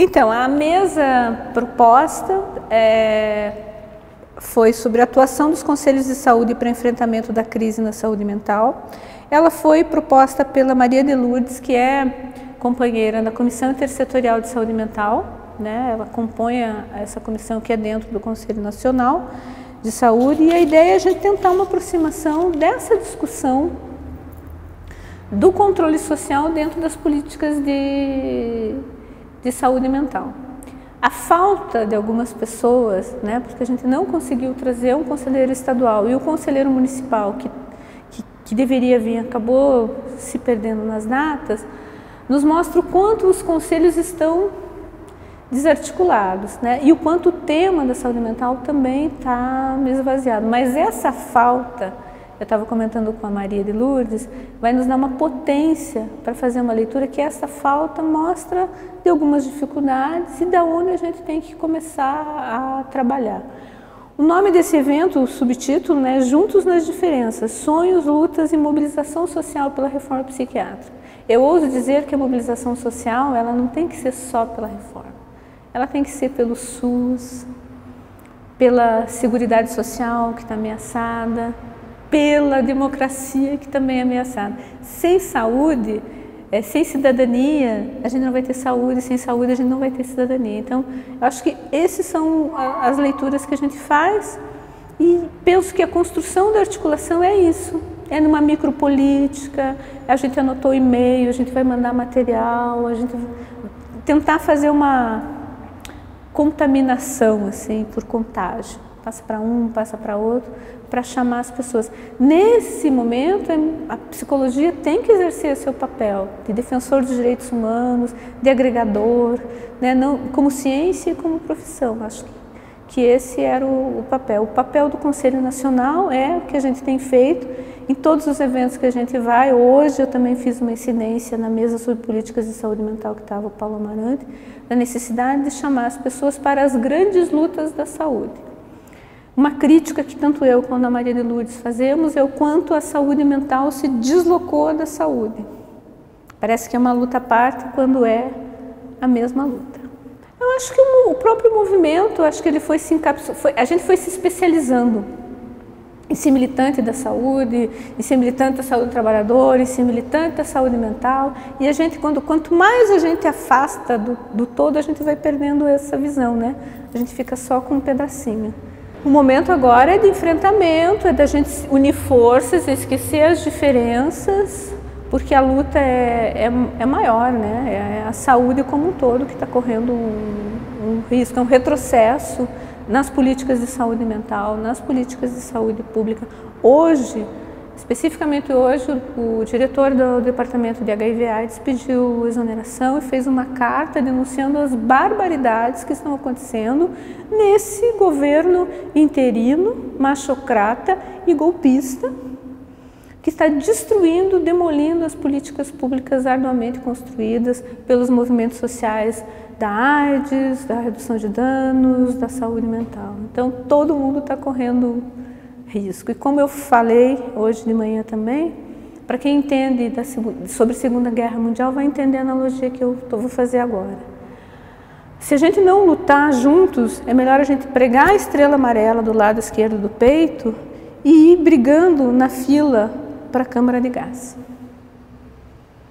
Então, a mesa proposta é, foi sobre a atuação dos conselhos de saúde para enfrentamento da crise na saúde mental. Ela foi proposta pela Maria de Lourdes, que é companheira da Comissão Intersetorial de Saúde Mental, né? ela compõe essa comissão que é dentro do Conselho Nacional de Saúde, e a ideia é a gente tentar uma aproximação dessa discussão do controle social dentro das políticas de, de saúde mental. A falta de algumas pessoas, né, porque a gente não conseguiu trazer um conselheiro estadual e o conselheiro municipal que, que, que deveria vir acabou se perdendo nas datas, nos mostra o quanto os conselhos estão desarticulados, né? E o quanto o tema da saúde mental também está esvaziado. Mas essa falta, eu estava comentando com a Maria de Lourdes, vai nos dar uma potência para fazer uma leitura que essa falta mostra de algumas dificuldades e da onde a gente tem que começar a trabalhar. O nome desse evento, o subtítulo, né, Juntos nas Diferenças, Sonhos, Lutas e Mobilização Social pela Reforma Psiquiátrica. Eu ouso dizer que a mobilização social ela não tem que ser só pela reforma, ela tem que ser pelo SUS, pela Seguridade Social que está ameaçada, pela democracia que também é ameaçada. Sem saúde, é, sem cidadania, a gente não vai ter saúde, sem saúde a gente não vai ter cidadania. Então, eu acho que essas são as leituras que a gente faz e penso que a construção da articulação é isso é numa micropolítica, a gente anotou e-mail, a gente vai mandar material, a gente tentar fazer uma contaminação assim por contágio. Passa para um, passa para outro, para chamar as pessoas. Nesse momento, a psicologia tem que exercer seu papel de defensor dos direitos humanos, de agregador, né, não, como ciência e como profissão. Acho que que esse era o, o, papel. O papel do Conselho Nacional é o que a gente tem feito em todos os eventos que a gente vai. Hoje eu também fiz uma incidência na mesa sobre políticas de saúde mental que estava o Paulo Amarante, da necessidade de chamar as pessoas para as grandes lutas da saúde. Uma crítica que tanto eu quanto a Maria de Lourdes fazemos é o quanto a saúde mental se deslocou da saúde. Parece que é uma luta à parte quando é a mesma luta. Eu acho que o próprio movimento, acho que ele foi se encapsulando, a gente foi se especializando em ser militante da saúde, em ser militante da saúde do trabalhador, em ser militante da saúde mental. E a gente, quando, quanto mais a gente afasta do, do todo, a gente vai perdendo essa visão, né? A gente fica só com um pedacinho. O momento agora é de enfrentamento, é da gente unir forças, esquecer as diferenças, porque a luta é, é, é maior, né? É a saúde como um todo que está correndo um, um risco, é um retrocesso nas políticas de saúde mental, nas políticas de saúde pública. Hoje, especificamente hoje, o, diretor do departamento de HIV/AIDS pediu exoneração e fez uma carta denunciando as barbaridades que estão acontecendo nesse governo interino, machocrata e golpista que está destruindo, demolindo as políticas públicas arduamente construídas pelos movimentos sociais da AIDS, da redução de danos, da saúde mental. Então, todo mundo está correndo risco. E como eu falei hoje de manhã também, para quem entende da, sobre a Segunda Guerra Mundial, vai entender a analogia que eu vou fazer agora. Se a gente não lutar juntos, é melhor a gente pregar a estrela amarela do lado esquerdo do peito e ir brigando na fila para a câmara de gás.